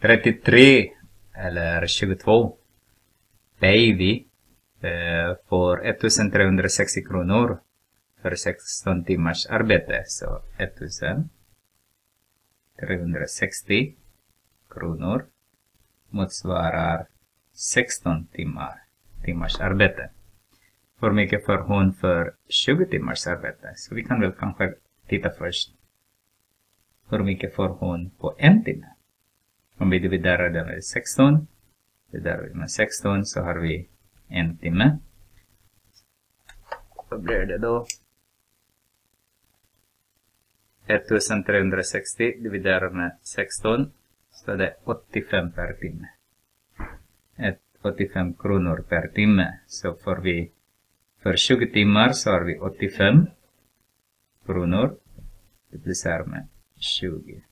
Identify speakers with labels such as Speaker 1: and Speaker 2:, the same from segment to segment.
Speaker 1: 33 eller 22. Baby eh, får 1360 kronor för 16 timmars arbete. Så 1360 kronor motsvarar 16 timmar, timmars arbete. Hur mycket får hon för 20 timmars arbete? Så vi kan väl kanske titta först. Hur mycket får hon på en timme? Om vi dividerar det med 16, dividerar vi med 16 så har vi en timme. Vad blir det då? 1360 dividerat med 16 så det är 85 per timme. 85 kronor per timme. Så får vi för 20 timmar så har vi 85 kronor. Multiplicerar med 20.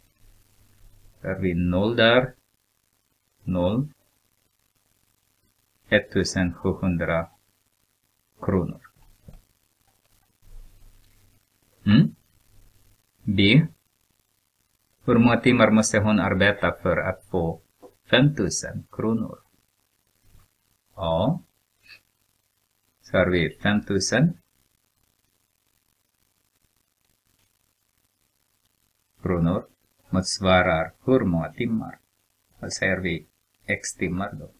Speaker 1: Då vi 0 där. 0. 1700 kronor. Mm. B. Hur många timmar måste hon arbeta för att få 5000 kronor? A. Så har vi 5000 kronor motsvarar hur många timmar? Vad säger vi x timmar då?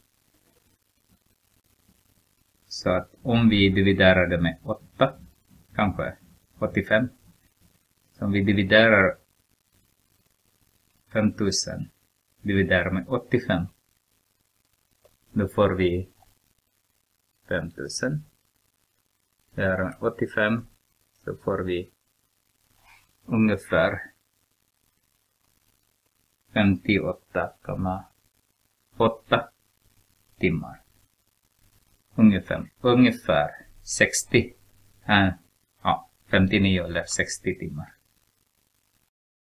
Speaker 1: Så att om vi dividerar det med 8, kanske 85. Så om vi dividerar 5000 dividerar med 85. Då får vi 5000. Dividerar med 85 så får vi ungefär 58,8 timmar. Ungefär, ungefär 60, äh, ja, 59 eller 60 timmar.